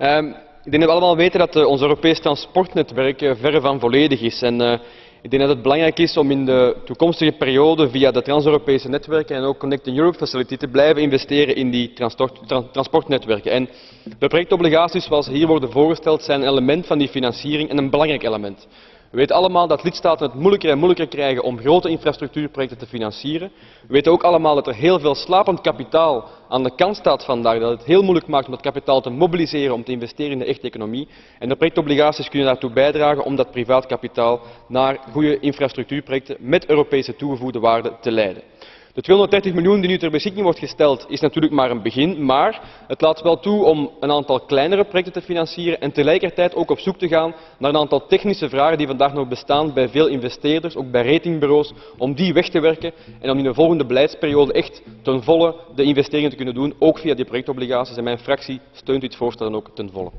Ehm, ik denk dat we allemaal weten dat uh, ons Europees transportnetwerk uh, verre van volledig is. En, uh, ik denk dat het belangrijk is om in de toekomstige periode via de trans-Europese netwerken en ook Connecting Europe Facility te blijven investeren in die transport, tra transportnetwerken. En de projectobligaties zoals hier worden voorgesteld zijn een element van die financiering en een belangrijk element. We weten allemaal dat lidstaten het moeilijker en moeilijker krijgen om grote infrastructuurprojecten te financieren. We weten ook allemaal dat er heel veel slapend kapitaal aan de kant staat vandaag, dat het heel moeilijk maakt om dat kapitaal te mobiliseren om te investeren in de echte economie. En de projectobligaties kunnen daartoe bijdragen om dat privaat kapitaal naar goede infrastructuurprojecten met Europese toegevoegde waarde te leiden. De 230 miljoen die nu ter beschikking wordt gesteld is natuurlijk maar een begin, maar het laat wel toe om een aantal kleinere projecten te financieren en tegelijkertijd ook op zoek te gaan naar een aantal technische vragen die vandaag nog bestaan bij veel investeerders, ook bij ratingbureaus, om die weg te werken en om in de volgende beleidsperiode echt ten volle de investeringen te kunnen doen, ook via die projectobligaties. En mijn fractie steunt dit voorstel dan ook ten volle.